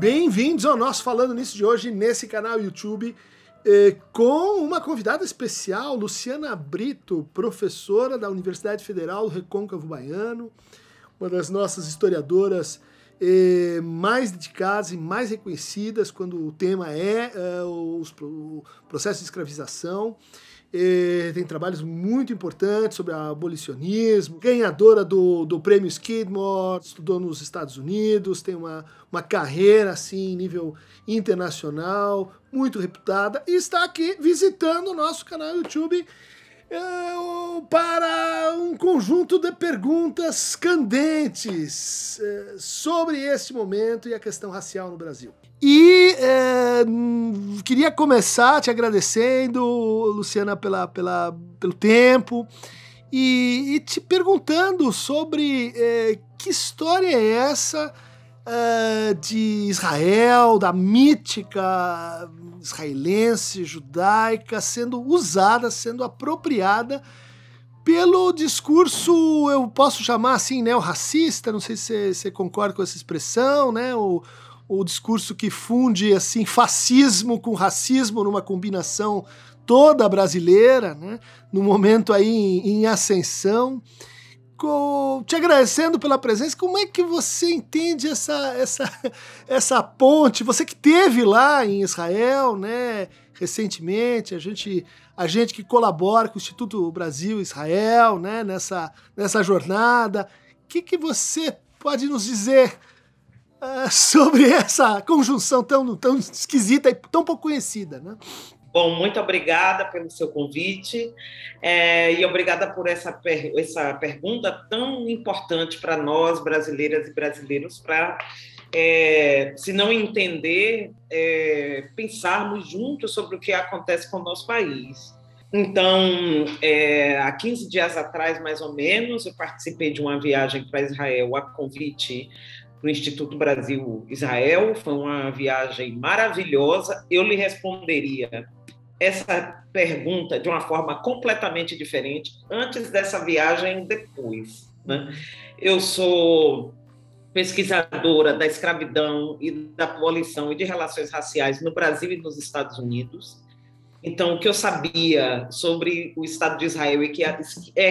Bem-vindos ao nosso Falando Nisso de hoje, nesse canal YouTube, eh, com uma convidada especial, Luciana Brito, professora da Universidade Federal do Recôncavo Baiano, uma das nossas historiadoras eh, mais dedicadas e mais reconhecidas quando o tema é eh, os, o processo de escravização. Eh, tem trabalhos muito importantes sobre abolicionismo, ganhadora do, do prêmio Skidmore, estudou nos Estados Unidos, tem uma, uma carreira assim, nível internacional, muito reputada, e está aqui visitando o nosso canal YouTube para um conjunto de perguntas candentes eh, sobre este momento e a questão racial no Brasil. E é, queria começar te agradecendo, Luciana, pela, pela, pelo tempo e, e te perguntando sobre é, que história é essa é, de Israel, da mítica israelense, judaica, sendo usada, sendo apropriada pelo discurso, eu posso chamar assim, neo-racista, não sei se você concorda com essa expressão, né? O, o discurso que funde assim fascismo com racismo numa combinação toda brasileira, né? No momento aí em, em ascensão. Te agradecendo pela presença. Como é que você entende essa, essa, essa ponte? Você que teve lá em Israel, né? Recentemente, a gente, a gente que colabora com o Instituto Brasil Israel, né? Nessa, nessa jornada. O que, que você pode nos dizer uh, sobre essa conjunção tão, tão esquisita e tão pouco conhecida, né? Bom, muito obrigada pelo seu convite é, e obrigada por essa, per essa pergunta tão importante para nós, brasileiras e brasileiros, para, é, se não entender, é, pensarmos juntos sobre o que acontece com o nosso país. Então, é, há 15 dias atrás, mais ou menos, eu participei de uma viagem para Israel a convite para o Instituto Brasil Israel. Foi uma viagem maravilhosa. Eu lhe responderia essa pergunta de uma forma completamente diferente antes dessa viagem e depois. Né? Eu sou pesquisadora da escravidão e da abolição e de relações raciais no Brasil e nos Estados Unidos. Então, o que eu sabia sobre o Estado de Israel é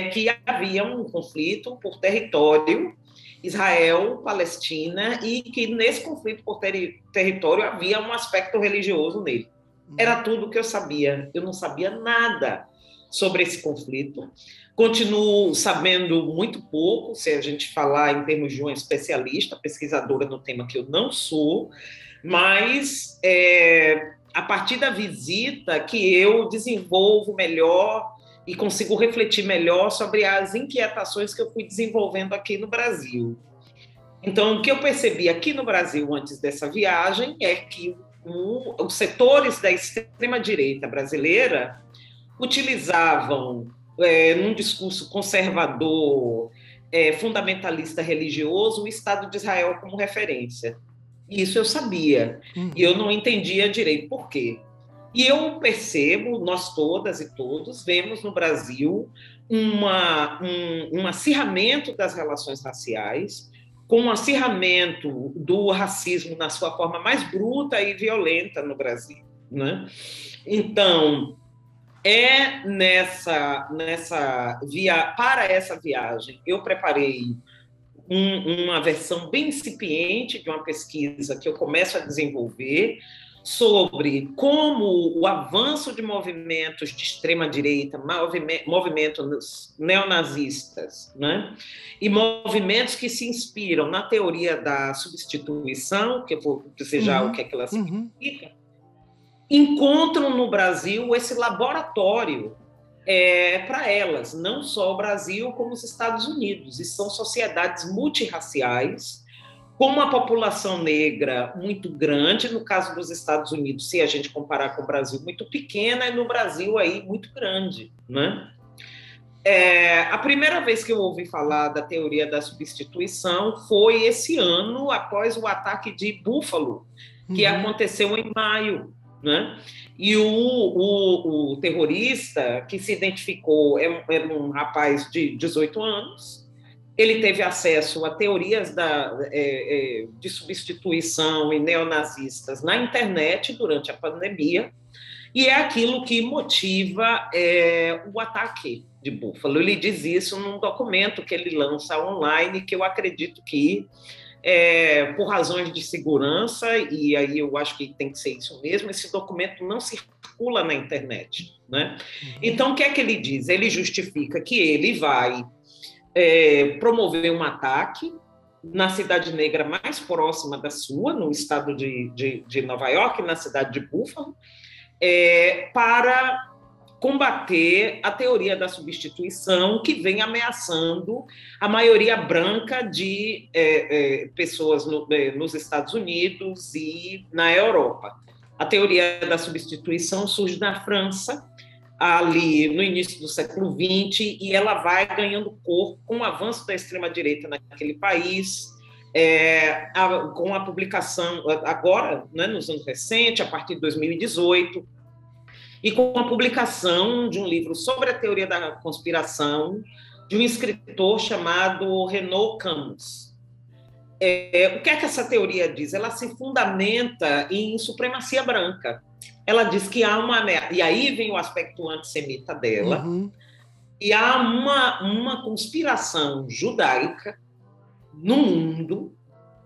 que, é havia um conflito por território Israel, Palestina, e que nesse conflito por ter território havia um aspecto religioso nele. Era tudo que eu sabia. Eu não sabia nada sobre esse conflito. Continuo sabendo muito pouco, se a gente falar em termos de uma especialista, pesquisadora no tema que eu não sou, mas é, a partir da visita que eu desenvolvo melhor e consigo refletir melhor sobre as inquietações que eu fui desenvolvendo aqui no Brasil. Então, o que eu percebi aqui no Brasil antes dessa viagem é que o, os setores da extrema-direita brasileira utilizavam, é, num discurso conservador, é, fundamentalista religioso, o Estado de Israel como referência. Isso eu sabia. Uhum. E eu não entendia direito por quê. E eu percebo, nós todas e todos, vemos no Brasil uma, um, um acirramento das relações raciais, com um acirramento do racismo na sua forma mais bruta e violenta no Brasil. Né? Então, é nessa, nessa via, para essa viagem, eu preparei um, uma versão bem incipiente de uma pesquisa que eu começo a desenvolver sobre como o avanço de movimentos de extrema-direita, movimentos neonazistas, né? e movimentos que se inspiram na teoria da substituição, que eu vou já uhum. o que, é que ela uhum. significa, uhum. encontram no Brasil esse laboratório é, para elas, não só o Brasil, como os Estados Unidos, e são sociedades multirraciais, com uma população negra muito grande, no caso dos Estados Unidos, se a gente comparar com o Brasil, muito pequena, e no Brasil aí muito grande, né? É, a primeira vez que eu ouvi falar da teoria da substituição foi esse ano, após o ataque de Buffalo, que uhum. aconteceu em maio. Né? E o, o, o terrorista que se identificou era é um rapaz de 18 anos, ele teve acesso a teorias da, é, é, de substituição e neonazistas na internet durante a pandemia, e é aquilo que motiva é, o ataque de Buffalo. Ele diz isso num documento que ele lança online, que eu acredito que, é, por razões de segurança, e aí eu acho que tem que ser isso mesmo, esse documento não circula na internet. Né? Uhum. Então, o que é que ele diz? Ele justifica que ele vai é, promover um ataque na cidade negra mais próxima da sua, no estado de, de, de Nova York, na cidade de Buffalo, é, para combater a teoria da substituição que vem ameaçando a maioria branca de é, é, pessoas no, é, nos Estados Unidos e na Europa. A teoria da substituição surge na França, ali no início do século XX, e ela vai ganhando corpo com o avanço da extrema-direita naquele país, é, a, com a publicação, agora, né, nos anos recentes, a partir de 2018, e com a publicação de um livro sobre a teoria da conspiração de um escritor chamado Renaud Camus. É, o que é que essa teoria diz? Ela se fundamenta em supremacia branca. Ela diz que há uma e aí vem o aspecto antissemita dela, uhum. e há uma, uma conspiração judaica no mundo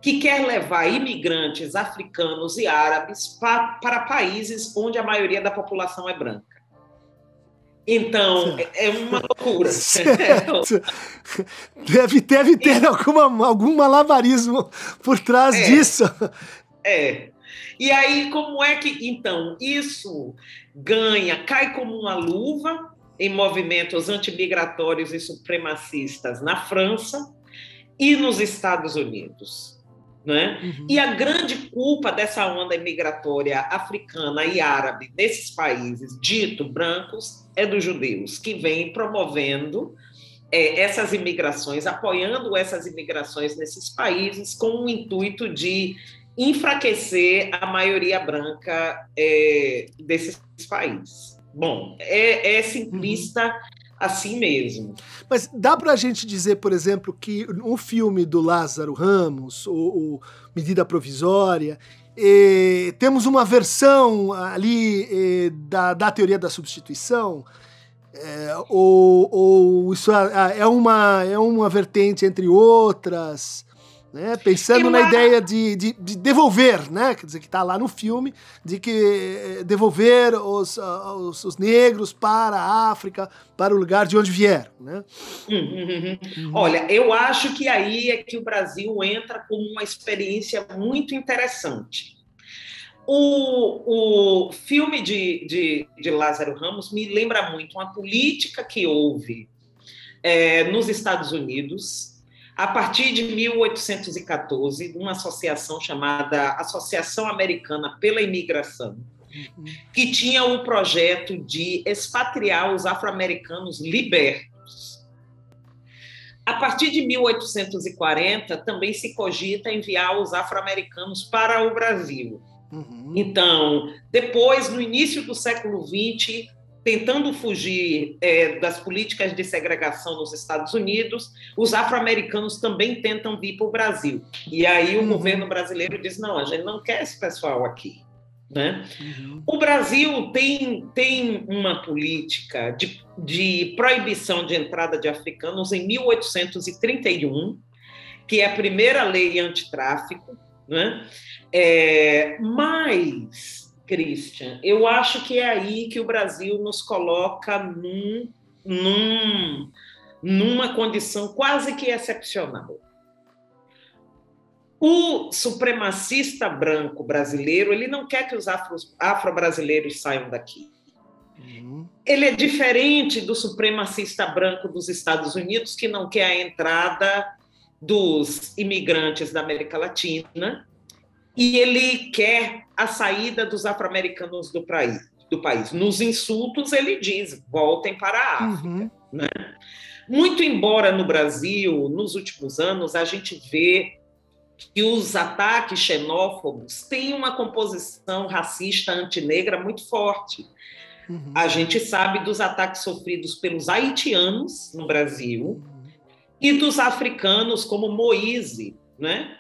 que quer levar imigrantes africanos e árabes pa, para países onde a maioria da população é branca. Então, é, é uma loucura. Deve, deve ter alguma, algum malabarismo por trás é, disso. É. E aí, como é que, então, isso ganha, cai como uma luva em movimentos antimigratórios e supremacistas na França e nos Estados Unidos. Né? Uhum. E a grande culpa dessa onda imigratória africana e árabe nesses países dito brancos é dos judeus, que vêm promovendo é, essas imigrações, apoiando essas imigrações nesses países com o intuito de enfraquecer a maioria branca é, desses países. Bom, é, é simplista. Uhum assim mesmo. Mas dá para a gente dizer, por exemplo, que o filme do Lázaro Ramos, o, o Medida Provisória, temos uma versão ali da, da teoria da substituição, é, ou, ou isso é, é, uma, é uma vertente entre outras? Né? Pensando na ideia de, de, de, devolver, né? quer dizer, que está lá no filme, de que eh, devolver os, ah, os, os, negros para a África, para o lugar de onde vieram. Né? Uhum, uhum. Uhum. Olha, eu acho que aí é que o Brasil entra como uma experiência muito interessante. O, o filme de, de, de Lázaro Ramos me lembra muito uma política que houve é, nos Estados Unidos a partir de 1814, uma associação chamada Associação Americana pela Imigração, que tinha o projeto de expatriar os afro-americanos libertos. A partir de 1840, também se cogita enviar os afro-americanos para o Brasil. Uhum. Então, depois, no início do século XX, tentando fugir é, das políticas de segregação nos Estados Unidos, os afro-americanos também tentam vir para o Brasil. E aí o uhum. governo brasileiro diz: não, a gente não quer esse pessoal aqui. Né? Uhum. O Brasil tem, tem uma política de, de proibição de entrada de africanos em 1831, que é a primeira lei antitráfico, né? É, mas Christian, eu acho que é aí que o Brasil nos coloca num, num, numa condição quase que excepcional. O supremacista branco brasileiro, ele não quer que os afro-brasileiros saiam daqui. Uhum. Ele é diferente do supremacista branco dos Estados Unidos, que não quer a entrada dos imigrantes da América Latina, e ele quer a saída dos afro-americanos do país, do país. Nos insultos, ele diz: voltem para a África. Uhum. Né? Muito embora no Brasil, nos últimos anos, a gente vê que os ataques xenófobos têm uma composição racista antinegra muito forte. Uhum. A gente sabe dos ataques sofridos pelos haitianos no Brasil, uhum. e dos africanos como Moise, né?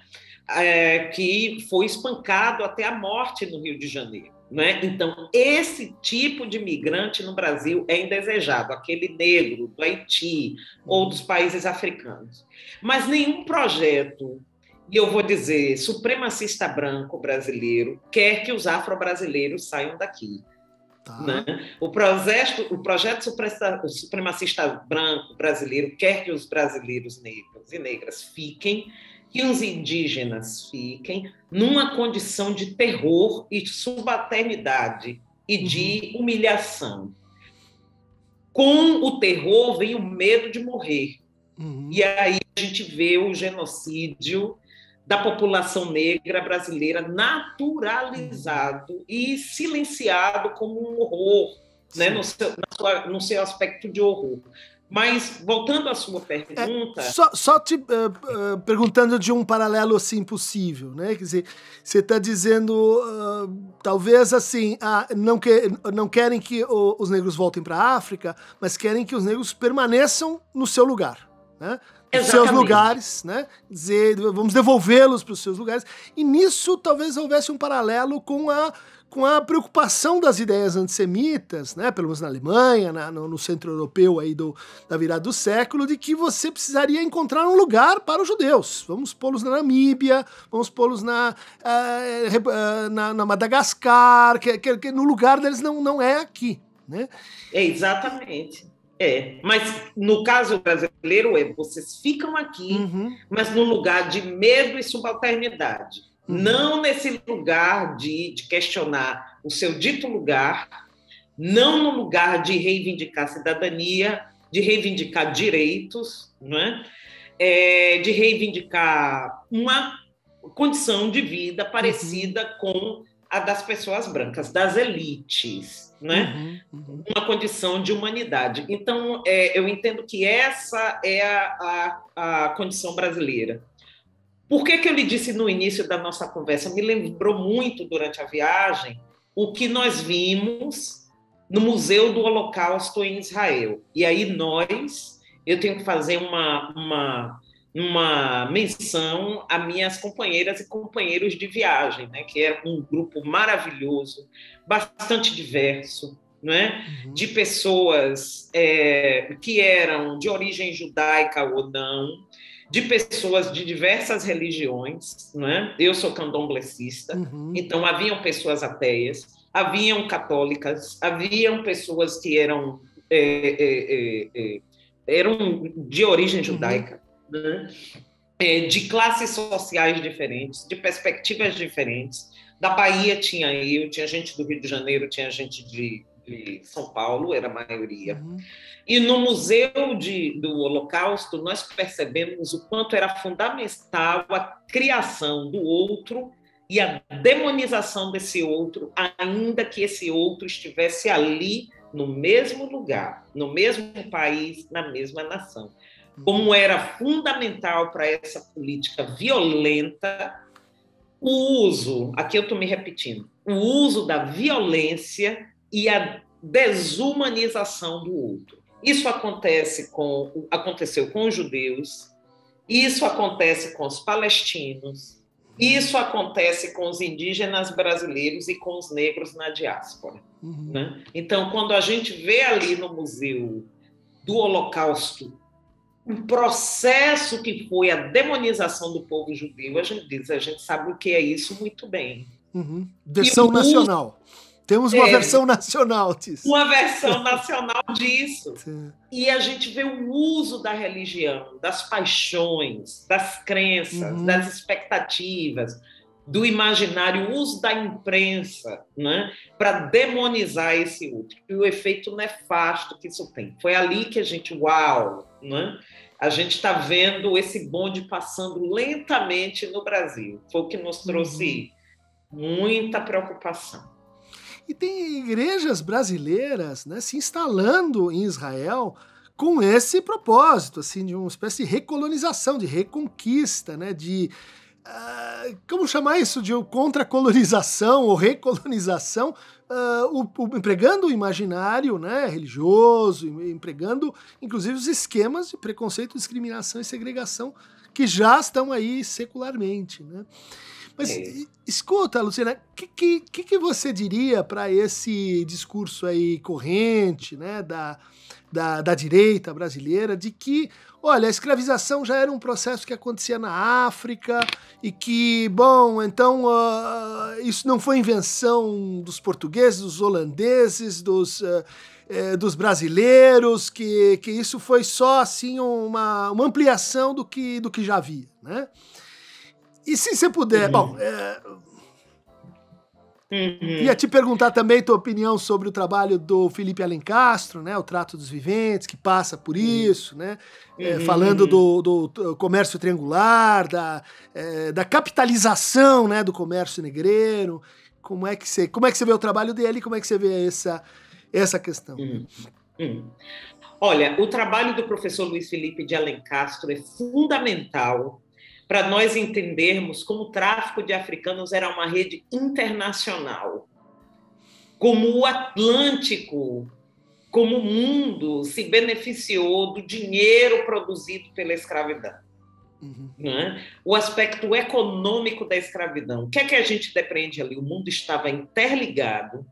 É, que foi espancado até a morte no Rio de Janeiro. Né? Então, esse tipo de migrante no Brasil é indesejado, aquele negro do Haiti ou dos países africanos. Mas nenhum projeto, e eu vou dizer, supremacista branco brasileiro, quer que os afro-brasileiros saiam daqui. Tá. Né? O, projeto, o projeto supremacista branco brasileiro quer que os brasileiros negros e negras fiquem que os indígenas fiquem numa condição de terror e subalternidade e de uhum. humilhação. Com o terror vem o medo de morrer. Uhum. E aí a gente vê o genocídio da população negra brasileira naturalizado uhum. e silenciado como um horror, né, no, seu, sua, no seu aspecto de horror. Mas, voltando à sua pergunta. É, só, só te uh, uh, perguntando de um paralelo assim possível, né? Quer dizer, você está dizendo, uh, talvez assim, ah, não, que, não querem que o, os negros voltem para a África, mas querem que os negros permaneçam no seu lugar, né? Nos seus lugares, né? Dizer, vamos devolvê-los para os seus lugares. E nisso talvez houvesse um paralelo com a com a preocupação das ideias antissemitas, né, pelo menos na Alemanha, na, no, no, centro europeu aí do, da virada do século, de que você precisaria encontrar um lugar para os judeus. Vamos pô-los na Namíbia, vamos pô-los na, uh, na, na, Madagascar, que, que, que, no lugar deles não, não é aqui. Né? É, exatamente. É, mas no caso brasileiro, é, vocês ficam aqui, uhum. mas no lugar de medo e subalternidade. Uhum. Não nesse lugar de, de questionar o seu dito lugar, não no lugar de reivindicar cidadania, de reivindicar direitos, não é? É, de reivindicar uma condição de vida parecida uhum. com a das pessoas brancas, das elites, né? Uhum, uhum. Uma condição de humanidade. Então, é, eu entendo que essa é a, a, a condição brasileira. Por que, que eu lhe disse no início da nossa conversa? Me lembrou muito durante a viagem o que nós vimos no Museu do Holocausto em Israel. E aí nós, eu tenho que fazer uma, uma, uma menção a minhas companheiras e companheiros de viagem, né? que é um grupo maravilhoso, bastante diverso, né? Uhum. de pessoas é, que eram de origem judaica ou não, de pessoas de diversas religiões, né? Eu sou candomblessista, uhum. então haviam pessoas ateias, haviam católicas, haviam pessoas que eram é, é, é, é eram de origem judaica, uhum. Né? É, de classes sociais diferentes, de perspectivas diferentes. Da Bahia tinha eu, tinha gente do Rio de Janeiro, tinha gente de de São Paulo, era a maioria. Uhum. E no Museu de, do Holocausto, nós percebemos o quanto era fundamental a criação do outro e a demonização desse outro, ainda que esse outro estivesse ali no mesmo lugar, no mesmo país, na mesma nação. Como era fundamental para essa política violenta o uso, aqui eu estou me repetindo, o uso da violência e a desumanização do outro. Isso acontece com, aconteceu com os judeus, isso acontece com os palestinos, isso acontece com os indígenas brasileiros e com os negros na diáspora. Uhum. Né? Então, quando a gente vê ali no museu do Holocausto um processo que foi a demonização do povo judeu, a gente diz, a gente sabe o que é isso muito bem. Uhum. Versão nacional. Temos uma é, versão nacional disso. Uma versão nacional disso. E a gente vê o uso da religião, das paixões, das crenças, uhum. das expectativas, do imaginário, o uso da imprensa, né, para demonizar esse outro. E o efeito nefasto que isso tem. Foi ali que a gente, uau, né? A gente está vendo esse bonde passando lentamente no Brasil. Foi o que nos trouxe uhum. muita preocupação. E tem igrejas brasileiras né, se instalando em Israel com esse propósito, assim, de uma espécie de recolonização, de reconquista, né, de uh, como chamar isso de contra-colonização ou recolonização, uh, o, o, empregando o imaginário né, religioso, empregando inclusive os esquemas de preconceito, discriminação e segregação que já estão aí secularmente. Né? Mas é. escuta, Luciana, o que, que, que você diria para esse discurso aí corrente né, da, da, da direita brasileira de que olha, a escravização já era um processo que acontecia na África e que, bom, então uh, isso não foi invenção dos portugueses, dos holandeses, dos, uh, dos brasileiros, que, que isso foi só assim uma, uma ampliação do que, do que já havia, né? E se você puder, uhum. bom, é, Uhum. Ia te perguntar também tua opinião sobre o trabalho do Felipe Alencastro, né? O Trato dos Viventes, que passa por isso, né? É, uhum. É, falando do, do, comércio triangular, da, é, da capitalização né, do comércio negreiro. Como é, que você, como é que você vê o trabalho dele como é que você vê essa, essa questão? Uhum. uhum. Olha, o trabalho do professor Luiz Felipe de Alencastro é fundamental para nós entendermos como o tráfico de africanos era uma rede internacional, como o Atlântico, como o mundo se beneficiou do dinheiro produzido pela escravidão. Uhum. Né? O aspecto econômico da escravidão. O que é que a gente depreende ali? O mundo estava interligado,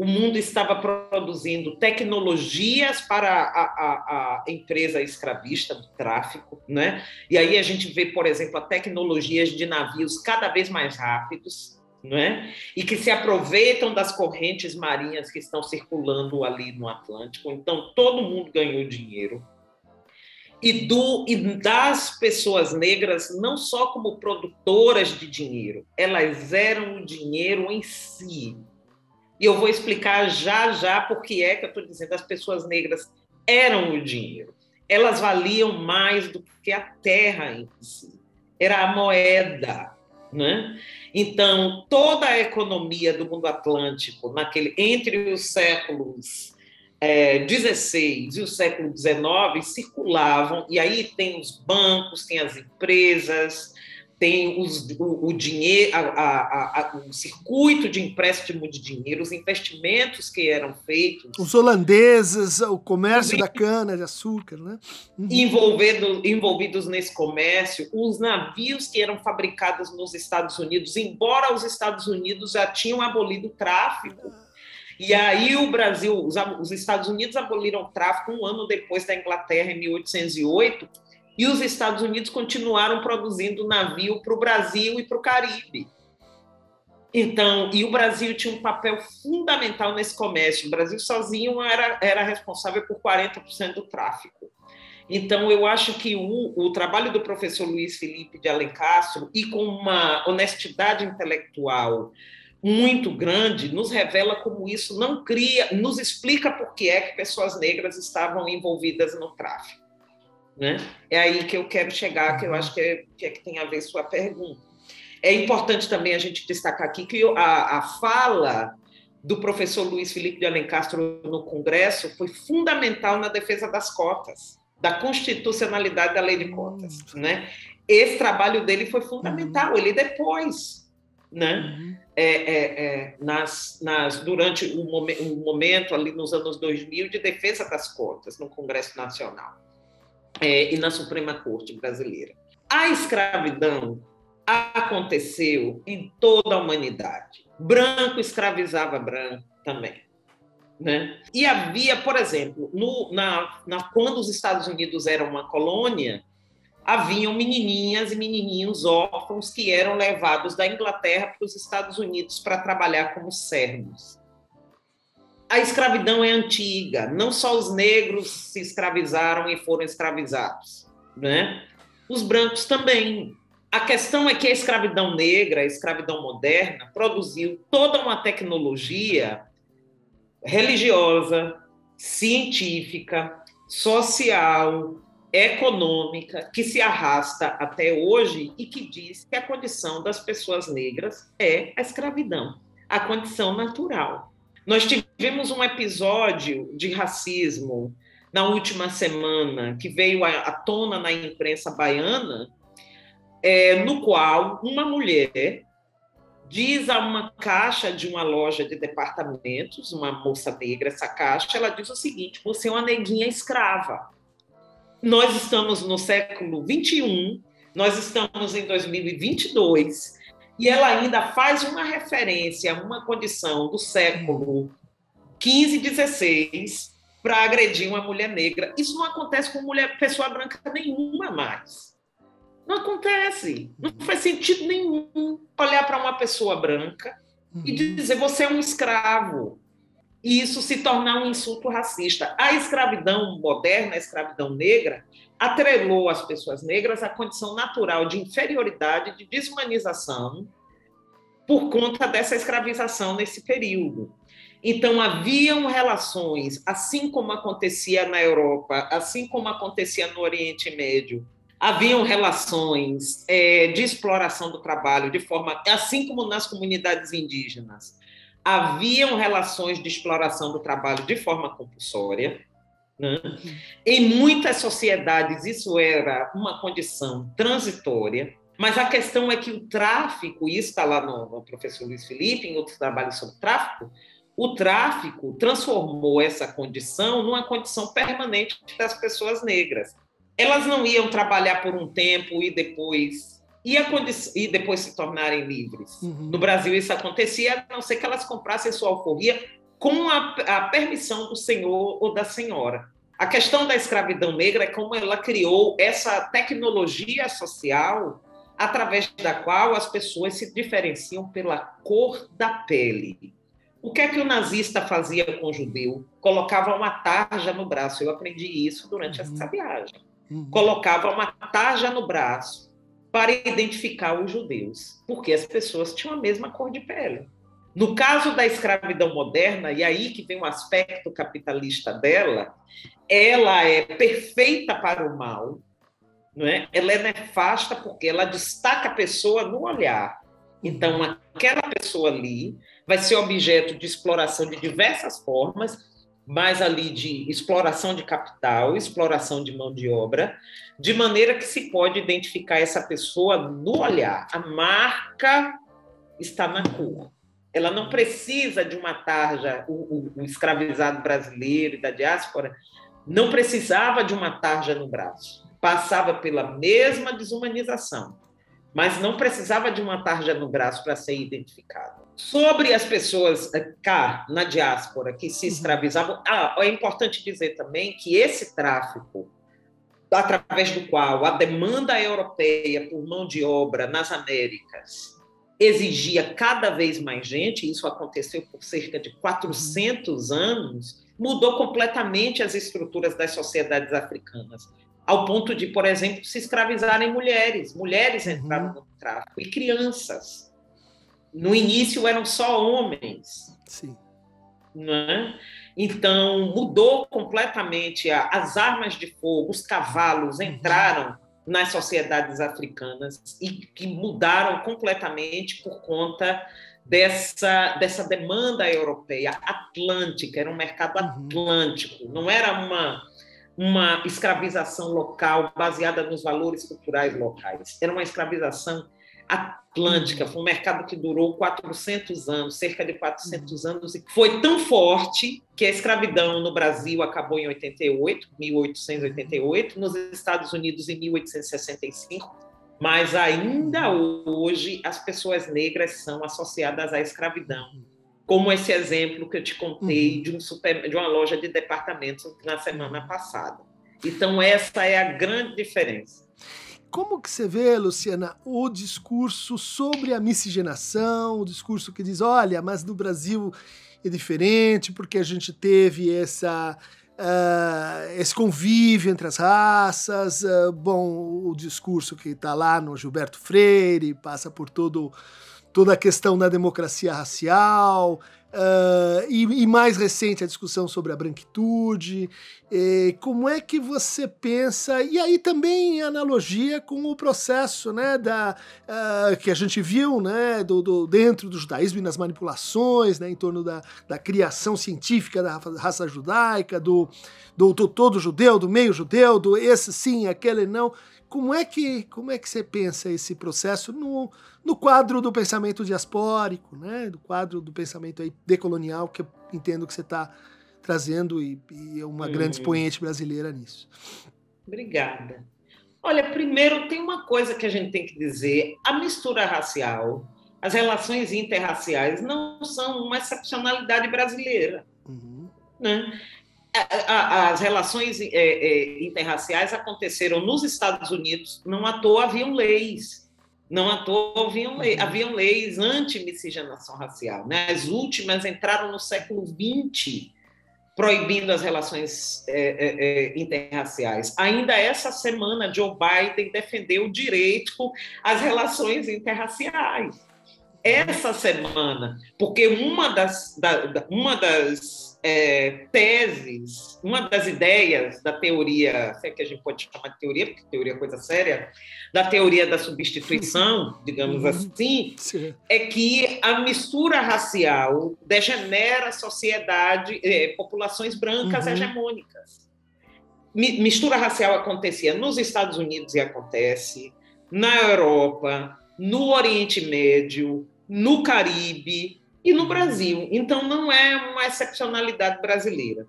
o mundo estava produzindo tecnologias para a, a, a, empresa escravista do tráfico, né? E aí a gente vê, por exemplo, tecnologias de navios cada vez mais rápidos, né? E que se aproveitam das correntes marinhas que estão circulando ali no Atlântico. Então todo mundo ganhou dinheiro. E, do, e das pessoas negras, não só como produtoras de dinheiro, elas eram o dinheiro em si, e eu vou explicar já já por que é que eu estou dizendo as pessoas negras eram o dinheiro. Elas valiam mais do que a terra em si. Era a moeda, né? Então, toda a economia do mundo atlântico, naquele, entre os séculos é, 16 e o século 19, circulavam, e aí tem os bancos, tem as empresas, tem os, o, o, dinheiro, a, a, a, o circuito de empréstimo de dinheiro, os investimentos que eram feitos. Os holandeses, o comércio da cana de açúcar, né? Uhum. Envolvido, envolvidos nesse comércio, os navios que eram fabricados nos Estados Unidos, embora os Estados Unidos já tinham abolido o tráfico. E aí o Brasil, os, os Estados Unidos aboliram o tráfico um ano depois da Inglaterra, em 1808 e os Estados Unidos continuaram produzindo navio para o Brasil e para o Caribe. Então, e o Brasil tinha um papel fundamental nesse comércio. O Brasil sozinho era, era responsável por 40% do tráfico. Então, eu acho que o, o trabalho do professor Luiz Felipe de Alencastro, e com uma honestidade intelectual muito grande, nos revela como isso não cria, nos explica por que é que pessoas negras estavam envolvidas no tráfico. Né? É aí que eu quero chegar, que eu acho que é, que, é que tem a ver sua pergunta. É importante também a gente destacar aqui que a, a fala do professor Luiz Felipe de Alencastro no Congresso foi fundamental na defesa das cotas, da constitucionalidade da lei de cotas. Né? Esse trabalho dele foi fundamental, uhum. ele depois, né? Uhum. É, é, é, nas, nas, durante o momento ali nos anos 2000 de defesa das cotas no Congresso Nacional é, e na Suprema Corte brasileira. A escravidão aconteceu em toda a humanidade. Branco escravizava branco também. Né? E havia, por exemplo, no, na, na, quando os Estados Unidos eram uma colônia, haviam menininhas e menininhos órfãos que eram levados da Inglaterra para os Estados Unidos para trabalhar como servos a escravidão é antiga, não só os negros se escravizaram e foram escravizados, né? Os brancos também. A questão é que a escravidão negra, a escravidão moderna, produziu toda uma tecnologia religiosa, científica, social, econômica, que se arrasta até hoje e que diz que a condição das pessoas negras é a escravidão, a condição natural. Nós tivemos um episódio de racismo na última semana que veio à tona na imprensa baiana, é, no qual uma mulher diz a uma caixa de uma loja de departamentos, uma moça negra, essa caixa, ela diz o seguinte: você é uma neguinha escrava. Nós estamos no século 21, nós estamos em 2022, e ela ainda faz uma referência a uma condição do século 15 e 16 para agredir uma mulher negra. Isso não acontece com mulher, pessoa branca nenhuma mais. Não acontece. Não faz sentido nenhum olhar para uma pessoa branca e uhum. dizer você é um escravo. E isso se tornar um insulto racista. A escravidão moderna, a escravidão negra, atrelou as pessoas negras à condição natural de inferioridade, de desumanização, por conta dessa escravização nesse período. Então, haviam relações, assim como acontecia na Europa, assim como acontecia no Oriente Médio, haviam relações é, de exploração do trabalho, de forma, assim como nas comunidades indígenas, haviam relações de exploração do trabalho de forma compulsória. Né? Em muitas sociedades, isso era uma condição transitória, mas a questão é que o tráfico, e isso está lá no, no professor Luiz Felipe, em outros trabalhos sobre tráfico, o tráfico transformou essa condição numa condição permanente das pessoas negras. Elas não iam trabalhar por um tempo e depois e depois se tornarem livres. Uhum. No Brasil isso acontecia, a não ser que elas comprassem sua alforria com a, a permissão do senhor ou da senhora. A questão da escravidão negra é como ela criou essa tecnologia social através da qual as pessoas se diferenciam pela cor da pele. O que é que o nazista fazia com o judeu? Colocava uma tarja no braço. Eu aprendi isso durante uhum. essa viagem. Uhum. Colocava uma tarja no braço para identificar os judeus, porque as pessoas tinham a mesma cor de pele. No caso da escravidão moderna, e aí que vem o aspecto capitalista dela, ela é perfeita para o mal, não é? ela é nefasta porque ela destaca a pessoa no olhar. Então, aquela pessoa ali vai ser objeto de exploração de diversas formas, mas ali de exploração de capital, exploração de mão de obra, de maneira que se pode identificar essa pessoa no olhar. A marca está na cor. Ela não precisa de uma tarja, o, o, o escravizado brasileiro e da diáspora não precisava de uma tarja no braço. Passava pela mesma desumanização, mas não precisava de uma tarja no braço para ser identificado. Sobre as pessoas eh, cá na diáspora que se uhum. escravizavam, ah, é importante dizer também que esse tráfico, através do qual a demanda europeia por mão de obra nas Américas exigia cada vez mais gente, isso aconteceu por cerca de 400 anos, mudou completamente as estruturas das sociedades africanas ao ponto de, por exemplo, se escravizarem mulheres. Mulheres entraram uhum. no tráfico e crianças. No início eram só homens. Sim. Né? Então, mudou completamente as armas de fogo, os cavalos uhum. entraram nas sociedades africanas e que mudaram completamente por conta dessa, dessa demanda europeia atlântica, era um mercado uhum. atlântico, não era uma uma escravização local baseada nos valores culturais locais. Era uma escravização atlântica, foi um mercado que durou 400 anos, cerca de 400 anos, e foi tão forte que a escravidão no Brasil acabou em 88, 1888, nos Estados Unidos em 1865, mas ainda hoje as pessoas negras são associadas à escravidão como esse exemplo que eu te contei uhum. de, um super, de uma loja de departamentos na semana passada. Então, essa é a grande diferença. Como que você vê, Luciana, o discurso sobre a miscigenação, o discurso que diz, olha, mas no Brasil é diferente porque a gente teve essa uh, esse convívio entre as raças, uh, bom, o discurso que está lá no Gilberto Freire passa por todo toda a questão da democracia racial, Uh, e, e, mais recente a discussão sobre a branquitude. como é que você pensa? E aí também em analogia com o processo né, da, uh, que a gente viu né, do, do, dentro do judaísmo e nas manipulações né, em torno da, da criação científica da raça judaica, do, do, do todo judeu, do meio judeu, do esse sim, aquele não. Como é que, como é que você pensa esse processo no, no quadro do pensamento diaspórico, né? do quadro do pensamento aí decolonial, que eu entendo que você está trazendo e, e, é uma hum. grande expoente brasileira nisso. Obrigada. Olha, primeiro tem uma coisa que a gente tem que dizer: a mistura racial, as relações interraciais não são uma excepcionalidade brasileira. Uhum. Né? As relações é, é, interraciais aconteceram nos Estados Unidos, não à toa haviam leis. Não à toa haviam, lei, uhum. haviam leis anti-miscigenação racial. Né? As últimas entraram no século XX, proibindo as relações é, é, é, interraciais. Ainda essa semana, Joe Biden defendeu o direito às relações interraciais. Essa semana, porque uma das, da, uma das é, teses, uma das ideias da teoria, sei que a gente pode chamar de teoria, porque teoria é coisa séria, da teoria da substituição, digamos uhum. assim, Sim. é que a mistura racial degenera sociedade, é, populações brancas uhum. hegemônicas. Mistura racial acontecia nos Estados Unidos e acontece, na Europa, no Oriente Médio, no Caribe, e no Brasil. Então, não é uma excepcionalidade brasileira.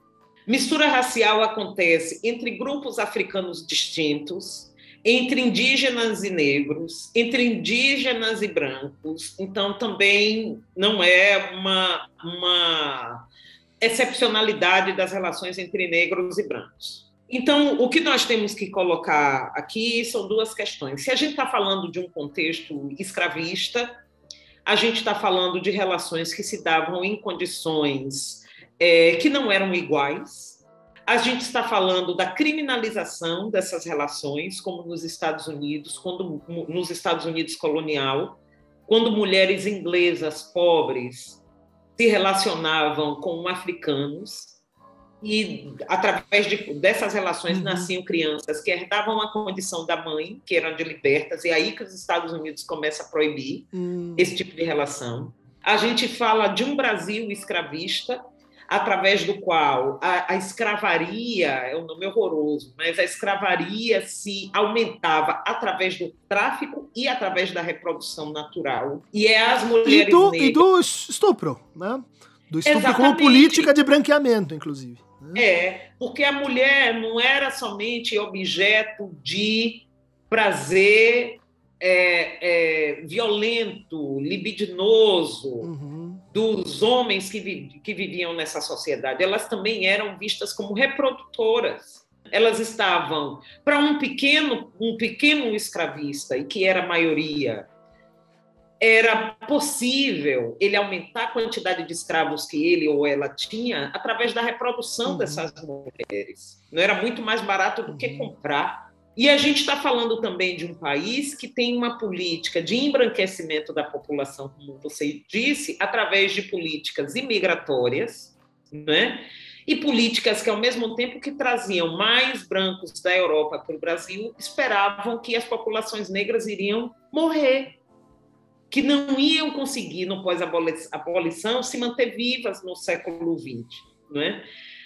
Mistura racial acontece entre grupos africanos distintos, entre indígenas e negros, entre indígenas e brancos. Então, também não é uma, uma excepcionalidade das relações entre negros e brancos. Então, o que nós temos que colocar aqui são duas questões. Se a gente está falando de um contexto escravista, a gente está falando de relações que se davam em condições é, que não eram iguais. A gente está falando da criminalização dessas relações, como nos Estados Unidos, quando nos Estados Unidos colonial, quando mulheres inglesas pobres se relacionavam com africanos e através de, dessas relações uhum. nasciam crianças que herdavam a condição da mãe, que eram de libertas, e é aí que os Estados Unidos começam a proibir uhum. esse tipo de relação. A gente fala de um Brasil escravista, através do qual a, a escravaria, é um nome horroroso, mas a escravaria se aumentava através do tráfico e através da reprodução natural. E é as mulheres e do, negras... E do estupro, né? Do estupro Exatamente. como política de branqueamento, inclusive. É, porque a mulher não era somente objeto de prazer é, é, violento, libidinoso uhum. dos homens que, vi, que viviam nessa sociedade. Elas também eram vistas como reprodutoras. Elas estavam para um pequeno, um pequeno escravista, e que era a maioria, era possível ele aumentar a quantidade de escravos que ele ou ela tinha através da reprodução uhum. dessas mulheres. Não era muito mais barato do que uhum. comprar. E a gente está falando também de um país que tem uma política de embranquecimento da população, como você disse, através de políticas imigratórias, né? e políticas que, ao mesmo tempo que traziam mais brancos da Europa para o Brasil, esperavam que as populações negras iriam morrer que não iam conseguir, no pós-abolição, se manter vivas no século XX. Não é?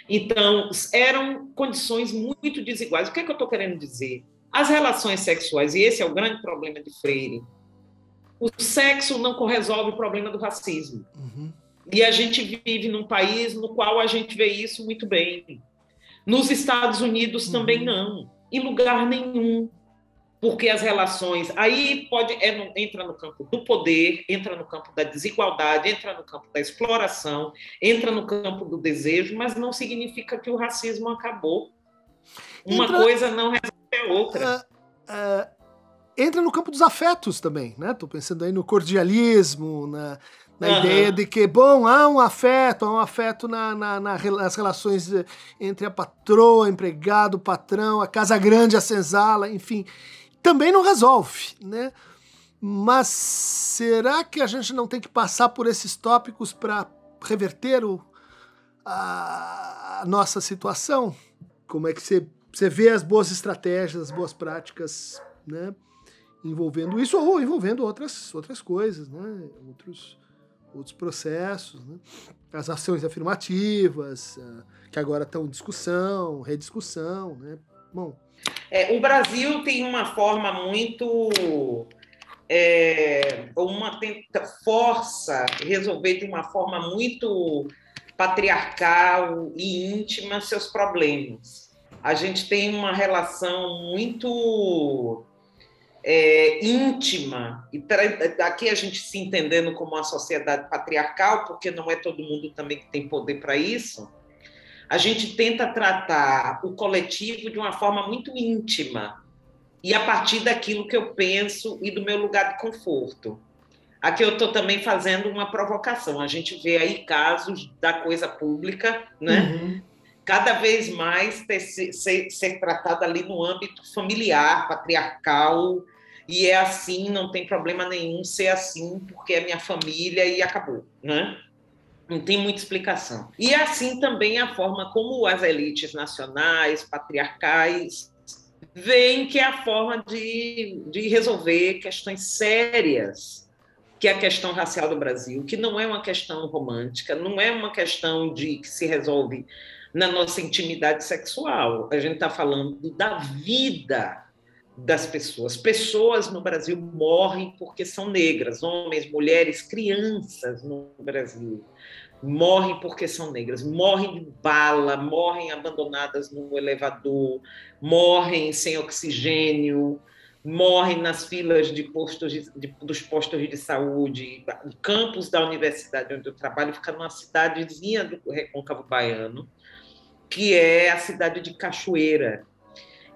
Então, eram condições muito desiguais. O que é que eu estou querendo dizer? As relações sexuais, e esse é o grande problema de Freire, o sexo não resolve o problema do racismo. Uhum. E a gente vive num país no qual a gente vê isso muito bem. Nos Estados Unidos uhum. também não. Em lugar nenhum porque as relações aí pode é no, entra no campo do poder, entra no campo da desigualdade, entra no campo da exploração, entra no campo do desejo, mas não significa que o racismo acabou. Uma entra, coisa não resolve a outra. Uh, uh, entra no campo dos afetos também, né? Tô pensando aí no cordialismo, na, na uhum. ideia de que, bom, há um afeto, há um afeto na, na, na, nas relações entre a patroa, empregado, patrão, a casa grande, a senzala, enfim também não resolve, né? Mas será que a gente não tem que passar por esses tópicos para reverter o, a, a nossa situação? Como é que você, você vê as boas estratégias, as boas práticas, né? Envolvendo isso ou envolvendo outras, outras coisas, né? Outros, outros processos, né? As ações afirmativas, uh, que agora estão em discussão, rediscussão, né? Bom. É, o Brasil tem uma forma muito é, uma tenta, força resolver de uma forma muito patriarcal e íntima seus problemas. A gente tem uma relação muito é, íntima, e aqui a gente se entendendo como uma sociedade patriarcal, porque não é todo mundo também que tem poder para isso, a gente tenta tratar o coletivo de uma forma muito íntima, e a partir daquilo que eu penso e do meu lugar de conforto. Aqui eu estou também fazendo uma provocação. A gente vê aí casos da coisa pública, né? Uhum. Cada vez mais ter, ser, ser tratada ali no âmbito familiar, patriarcal, e é assim, não tem problema nenhum ser assim, porque é minha família e acabou, né? Não tem muita explicação. E assim também a forma como as elites nacionais, patriarcais, veem que é a forma de, de resolver questões sérias que é a questão racial do Brasil, que não é uma questão romântica, não é uma questão de que se resolve na nossa intimidade sexual. A gente está falando da vida das pessoas. Pessoas no Brasil morrem porque são negras, homens, mulheres, crianças no Brasil morrem porque são negras, morrem de bala, morrem abandonadas no elevador, morrem sem oxigênio, morrem nas filas de postos de, de, dos postos de saúde. O campus da universidade onde eu trabalho fica numa cidadezinha do Recôncavo Baiano, que é a cidade de Cachoeira.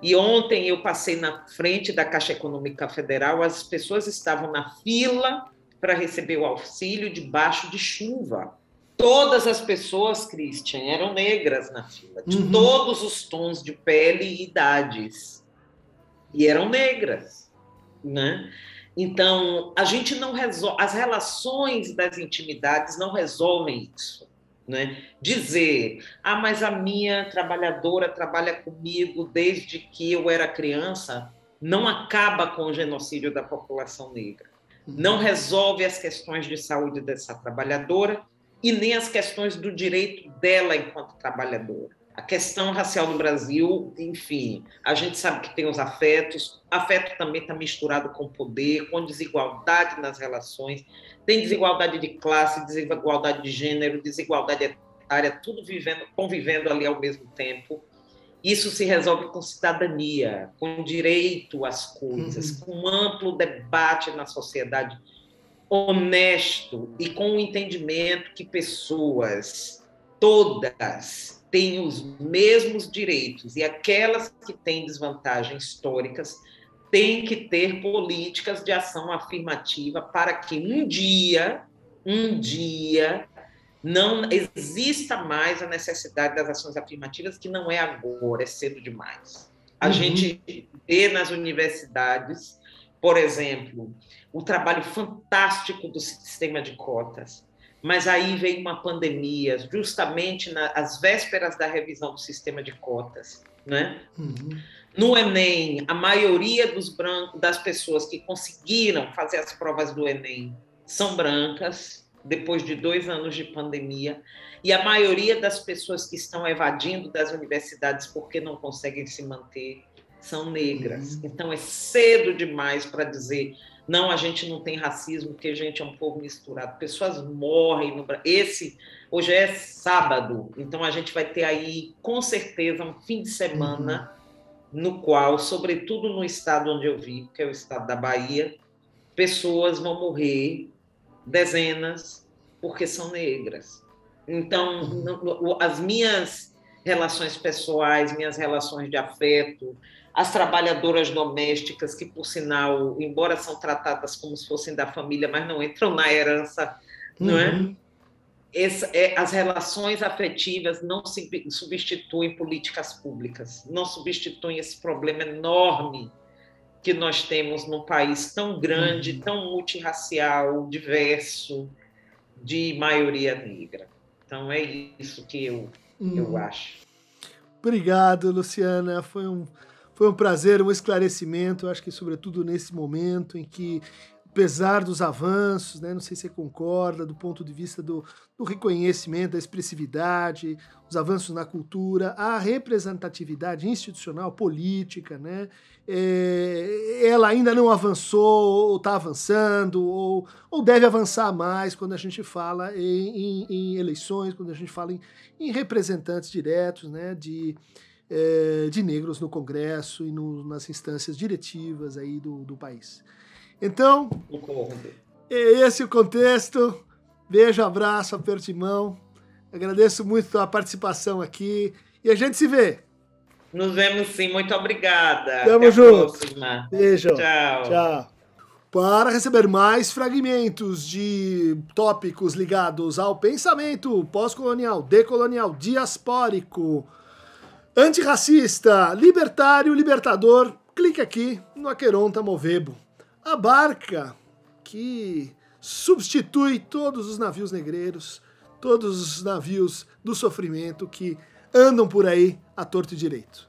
E ontem eu passei na frente da Caixa Econômica Federal, as pessoas estavam na fila para receber o auxílio debaixo de chuva. Todas as pessoas, Christian, eram negras na fila, de uhum. todos os tons de pele e idades e eram negras, né? Então, a gente não resolve, as relações das intimidades não resolvem isso. Né? Dizer, ah, mas a minha trabalhadora trabalha comigo desde que eu era criança, não acaba com o genocídio da população negra. Não resolve as questões de saúde dessa trabalhadora e nem as questões do direito dela enquanto trabalhadora a questão racial no Brasil, enfim, a gente sabe que tem os afetos, afeto também está misturado com poder, com desigualdade nas relações, tem desigualdade de classe, desigualdade de gênero, desigualdade etária, tudo vivendo, convivendo ali ao mesmo tempo. Isso se resolve com cidadania, com direito às coisas, uhum. com um amplo debate na sociedade honesto e com o entendimento que pessoas todas têm os mesmos direitos e aquelas que têm desvantagens históricas têm que ter políticas de ação afirmativa para que um dia, um dia, não exista mais a necessidade das ações afirmativas, que não é agora, é cedo demais. A uhum. gente vê nas universidades, por exemplo, o trabalho fantástico do sistema de cotas, mas aí veio uma pandemia, justamente nas vésperas da revisão do sistema de cotas, né? Uhum. No Enem, a maioria dos brancos, das pessoas que conseguiram fazer as provas do Enem são brancas, depois de dois anos de pandemia, e a maioria das pessoas que estão evadindo das universidades porque não conseguem se manter são negras. Uhum. Então é cedo demais para dizer não, a gente não tem racismo, porque a gente é um povo misturado. Pessoas morrem no Brasil. Esse, hoje é sábado, então a gente vai ter aí, com certeza, um fim de semana uhum. no qual, sobretudo no estado onde eu vivo, que é o estado da Bahia, pessoas vão morrer, dezenas, porque são negras. Então, uhum. as minhas relações pessoais, minhas relações de afeto, as trabalhadoras domésticas, que, por sinal, embora são tratadas como se fossem da família, mas não entram na herança, não é? Uhum. Essa, é, as relações afetivas não se substituem políticas públicas, não substituem esse problema enorme que nós temos num país tão grande, uhum. tão multirracial, diverso, de maioria negra. Então é isso que eu, hum. eu acho. Obrigado, Luciana. Foi um, foi um prazer, um esclarecimento. Eu acho que, sobretudo nesse momento em que apesar dos avanços, né, não sei se você concorda, do ponto de vista do, do, reconhecimento, da expressividade, os avanços na cultura, a representatividade institucional, política, né, é, ela ainda não avançou, ou está avançando, ou, ou deve avançar mais quando a gente fala em, em, em eleições, quando a gente fala em, em representantes diretos né, de, é, de negros no Congresso e no, nas instâncias diretivas aí do, do país. Então, é esse o contexto. Beijo, abraço, aperto de mão. Agradeço muito a participação aqui e a gente se vê. Nos vemos sim, muito obrigada. Tamo Até junto. Beijo. Tchau. Tchau. Para receber mais fragmentos de tópicos ligados ao pensamento pós-colonial, decolonial, diaspórico, antirracista, libertário, libertador, clique aqui no Aqueronta Movebo a barca que substitui todos os navios negreiros, todos os navios do sofrimento que andam por aí a torto e direito.